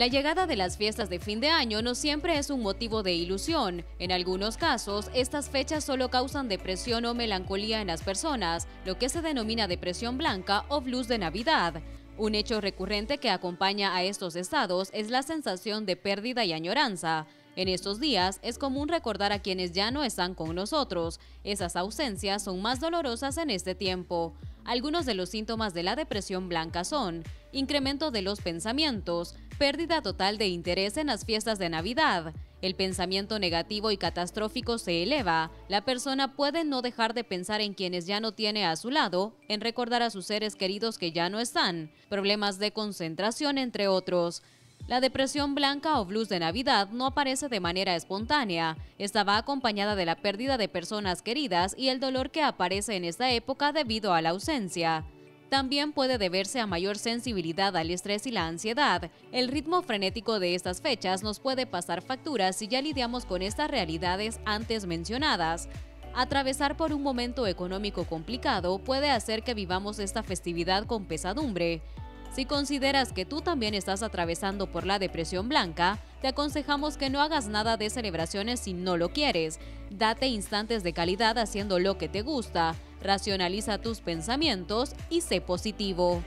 La llegada de las fiestas de fin de año no siempre es un motivo de ilusión. En algunos casos, estas fechas solo causan depresión o melancolía en las personas, lo que se denomina depresión blanca o blues de Navidad. Un hecho recurrente que acompaña a estos estados es la sensación de pérdida y añoranza. En estos días es común recordar a quienes ya no están con nosotros. Esas ausencias son más dolorosas en este tiempo. Algunos de los síntomas de la depresión blanca son incremento de los pensamientos, pérdida total de interés en las fiestas de Navidad, el pensamiento negativo y catastrófico se eleva, la persona puede no dejar de pensar en quienes ya no tiene a su lado, en recordar a sus seres queridos que ya no están, problemas de concentración entre otros. La depresión blanca o blues de Navidad no aparece de manera espontánea. Esta va acompañada de la pérdida de personas queridas y el dolor que aparece en esta época debido a la ausencia. También puede deberse a mayor sensibilidad al estrés y la ansiedad. El ritmo frenético de estas fechas nos puede pasar facturas si ya lidiamos con estas realidades antes mencionadas. Atravesar por un momento económico complicado puede hacer que vivamos esta festividad con pesadumbre. Si consideras que tú también estás atravesando por la depresión blanca, te aconsejamos que no hagas nada de celebraciones si no lo quieres. Date instantes de calidad haciendo lo que te gusta, racionaliza tus pensamientos y sé positivo.